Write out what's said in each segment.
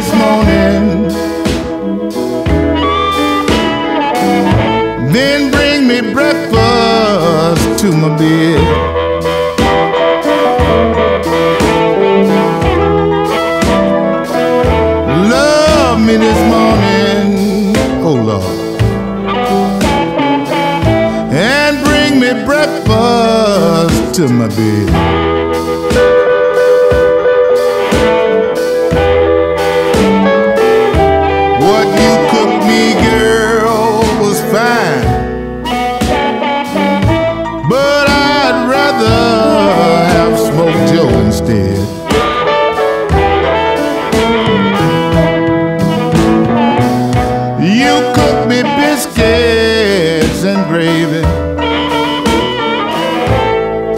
this morning. Then bring me breakfast to my bed. Love me this morning, oh Lord. And bring me breakfast to my bed. Gravy,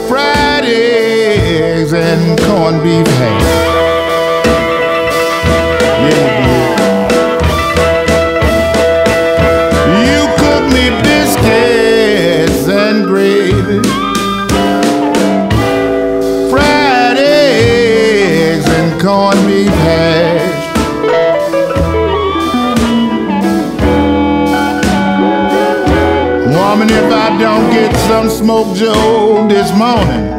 fried eggs and corned beef hash. Woman, if I don't get some smoke jowl this morning,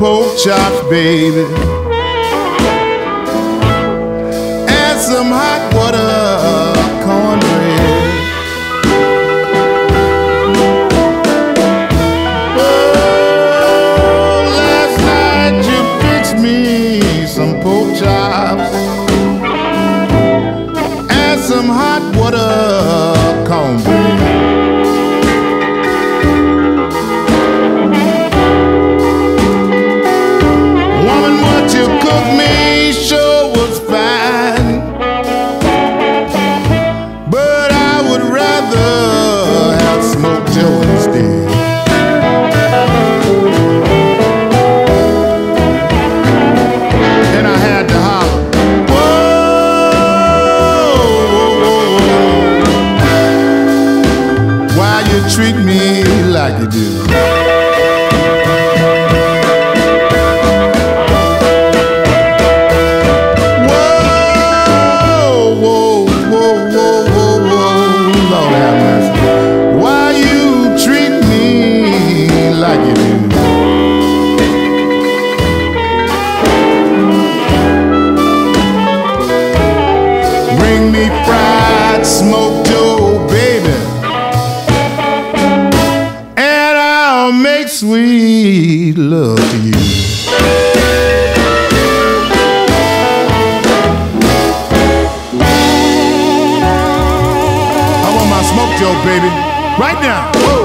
pork chops, baby. And some hot water cornbread. Oh, last night you fixed me some pork chops. And some hot water you treat me like you do? I want my smoke jowl, baby, right now.